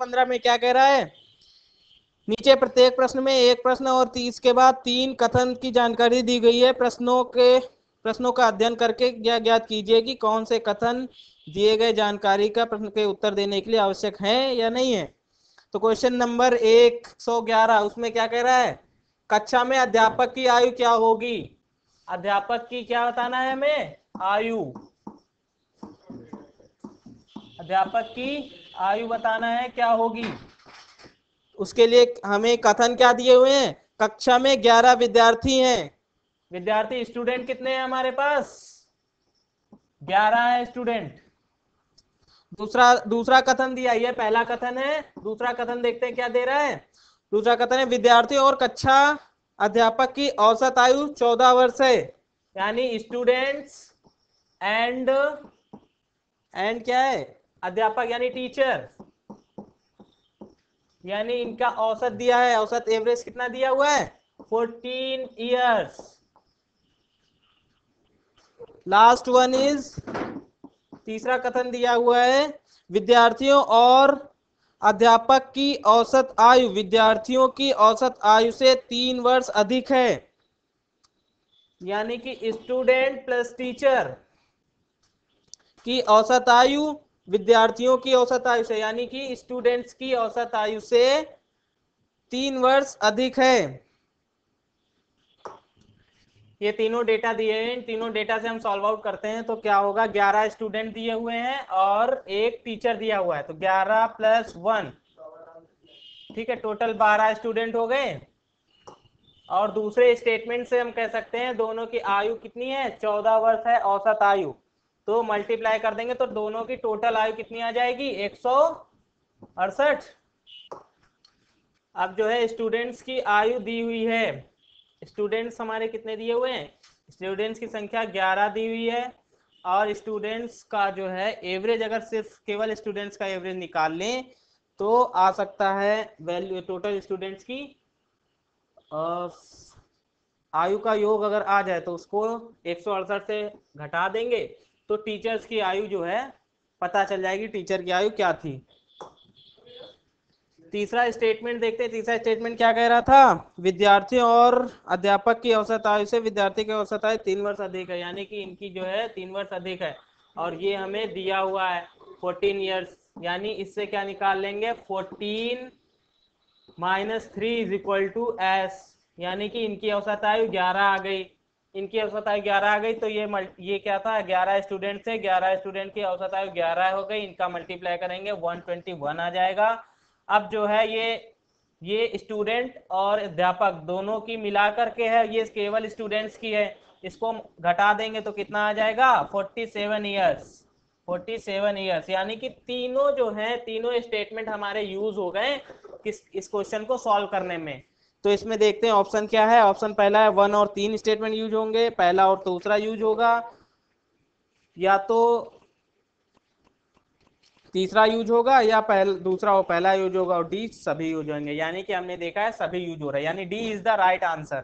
पंद्रह में क्या कह रहा है? नीचे प्रत्येक प्रश्न में एक प्रश्न और तीस के बाद तीन कथन की जानकारी दी गई है। प्रश्नों के, प्रश्नों का अध्ययन करके यह ज्ञात कीजिए कि कौन से कथन दिए गए जानकारी का प्रश्न के उत्तर देने के लिए आवश्यक है या नहीं है? तो क्वेश्चन नंबर एक सौ ग्यारह, उसमें क्या कह रहा है? कक्षा में अध्यापक की आयु क्या होगी? अध्यापक की क्या बताना है हमें? आयु। अध्यापक की आयु बताना है, क्या होगी? उसके लिए हमें कथन क्या दिए हुए हैं? कक्षा में ग्यारह विद्यार्थी हैं। विद्यार्थी स्टूडेंट कितने हैं हमारे पास? ग्यारह है स्टूडेंट दूसरा दूसरा कथन दिया, ये पहला कथन है। दूसरा कथन देखते हैं क्या दे रहा है? दूसरा कथन है, विद्यार्थी और कक्षा अध्यापक की औसत आयु चौदह वर्ष है। यानी स्टूडेंट्स एंड एंड क्या है? अध्यापक यानी टीचर। यानी इनका औसत दिया है, औसत एवरेज कितना दिया हुआ है? Fourteen years last one is, तीसरा कथन दिया हुआ है, विद्यार्थियों और अध्यापक की औसत आयु। विद्यार्थियों की औसत आयु से तीन वर्ष अधिक है। यानी कि स्टूडेंट प्लस टीचर की औसत आयु विद्यार्थियों की औसत आयु से, यानी कि स्टूडेंट्स की औसत आयु से तीन वर्ष अधिक है। ये तीनों डेटा दिए हैं। इन तीनों डेटा से हम सॉल्व आउट करते हैं तो क्या होगा? ग्यारह स्टूडेंट दिए हुए हैं और एक टीचर दिया हुआ है। तो ग्यारह प्लस वन ठीक है टोटल बारह स्टूडेंट हो गए। और दूसरे स्टेटमेंट से हम कह सकते हैं, दोनों की आयु कितनी है? चौदह वर्ष है औसत आयु। तो मल्टीप्लाई कर देंगे तो दोनों की टोटल आयु कितनी आ जाएगी? एक सौ अड़सठ। अब जो है स्टूडेंट्स की आयु दी हुई है। स्टूडेंट्स हमारे कितने दिए हुए हैं? स्टूडेंट्स की संख्या ग्यारह दी हुई है। और स्टूडेंट्स का जो है एवरेज अगर सिर्फ़ केवल स्टूडेंट्स का एवरेज निकाल लें तो आ सकता है वैल्यू टोटल स्टूडेंट्स की आयु का योग अगर आ जाए तो उसको एक सौ अड़सठ से घटा देंगे। तो टीचर्स की आयु जो है, पता चल जाएगी टीचर की आयु क्या थी। तीसरा स्टेटमेंट देखते हैं। तीसरा स्टेटमेंट क्या कह रहा था? विद्यार्थी और अध्यापक की औसत आयु से विद्यार्थी की औसत आयु तीन वर्ष अधिक है, यानी कि इनकी जो है तीन वर्ष अधिक है। और ये हमें दिया हुआ है फोर्टीन ईयर्स यानी इससे क्या निकाल लेंगे? Fourteen minus three is equal to S यानी कि इनकी औसत आयु ग्यारह आ गई। इनकी औसत आयु ग्यारह आ गई तो ये ये क्या था? ग्यारह स्टूडेंट से ग्यारह स्टूडेंट की औसत आयु ग्यारह हो गई, इनका मल्टीप्लाई करेंगे वन ट्वेंटी वन आ जाएगा। अब जो है ये ये स्टूडेंट और अध्यापक दोनों की मिलाकर के है, ये केवल स्टूडेंट्स की है। इसको घटा देंगे तो कितना आ जाएगा? Forty seven years forty seven years यानी कि तीनों जो है, तीनों स्टेटमेंट हमारे यूज़ हो गए किस, इस क्वेश्चन को सॉल्व करने में। तो इसमें देखते हैं ऑप्शन क्या है। ऑप्शन पहला है वन और तीन स्टेटमेंट यूज़ होंगे। पहला और दूसरा यूज़ होगा। या तो तीसरा यूज़ होगा या पहला, दूसरा और पहला यूज़ होगा और डी सभी यूज़ होंगे। यानी कि हमने देखा है सभी यूज़ हो रहा है। यानी D is the right answer.